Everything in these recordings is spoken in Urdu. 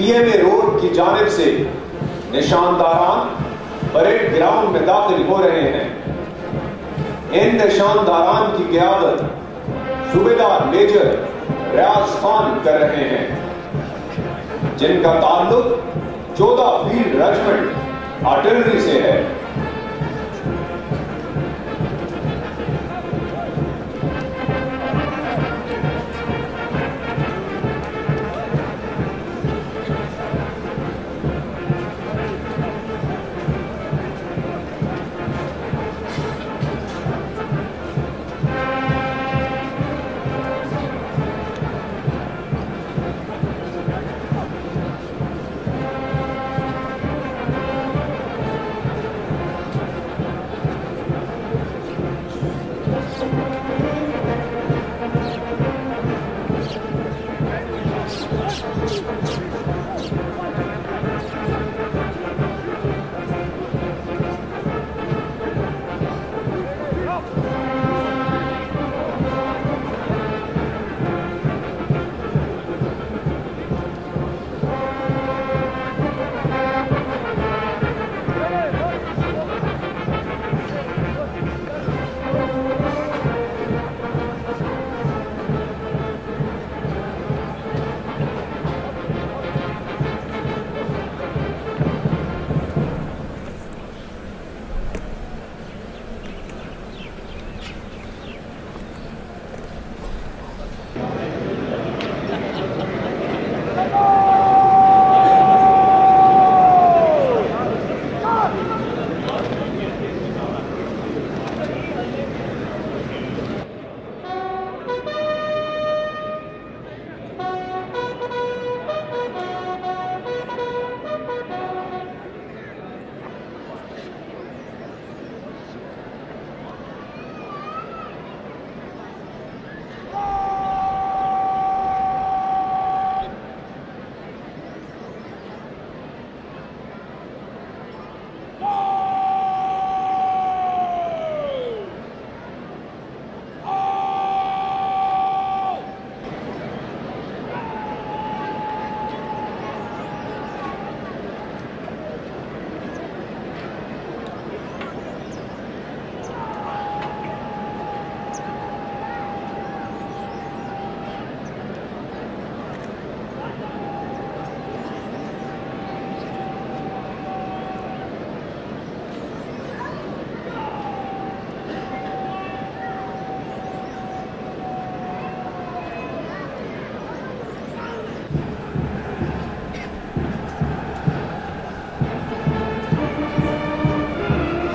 پی ایم اے روڈ کی جانب سے نشانداران پریڈ گراؤنڈ میں داخل ہو رہے ہیں۔ ان نشانداران کی قیادت صوبیدار میجر ریاض خان کر رہے ہیں۔ جن کا تعلق چودہ فیلڈ رجمنٹ آرٹلری سے ہے۔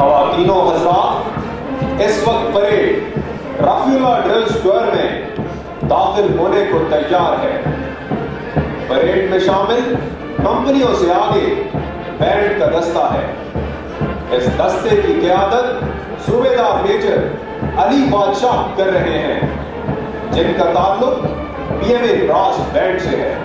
خواتین و حضرات اس وقت پریڈ رفیولہ ڈرل سکوئر میں داخل ہونے کو تیار ہے۔ پریڈ میں شامل کمپنیوں سے آگے بینڈ کا دستہ ہے۔ اس دستے کی قیادت صوبیدار میجر علی بادشاہ کر رہے ہیں، جن کا تعلق P M A brass band سے ہے۔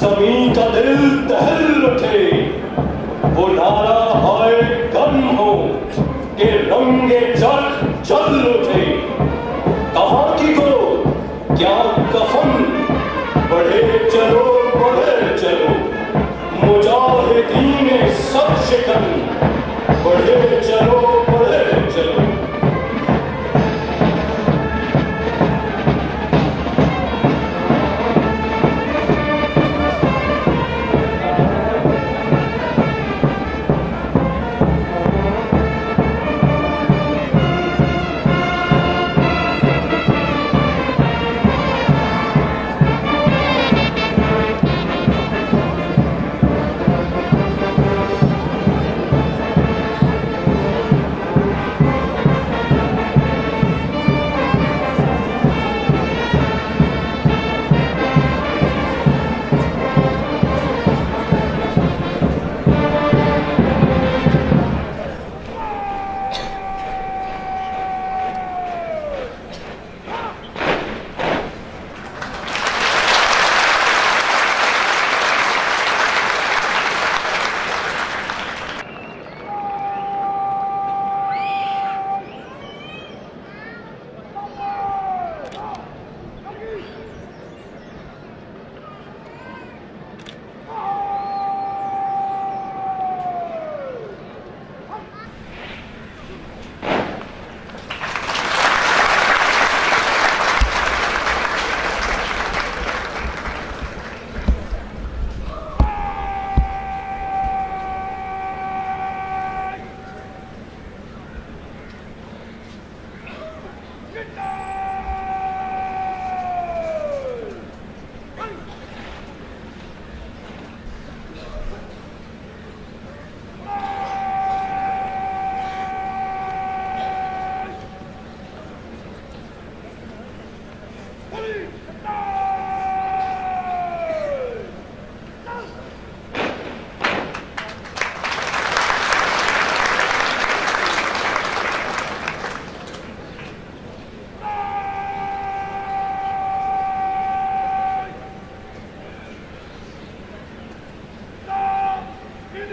زمین کا دل تہل اٹھے وہ نعرہ ہائے گم ہو کہ رنگ چرخ جل اٹھے۔ کہاں کی گو کیا کفن؟ بڑھے چلو بڑھے چلو۔ مجاہدین سب شکن، بڑھے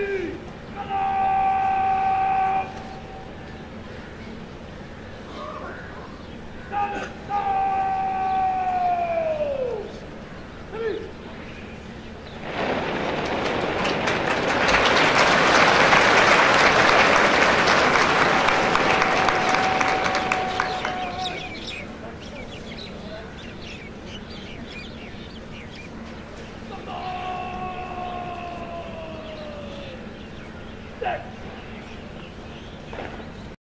Sim!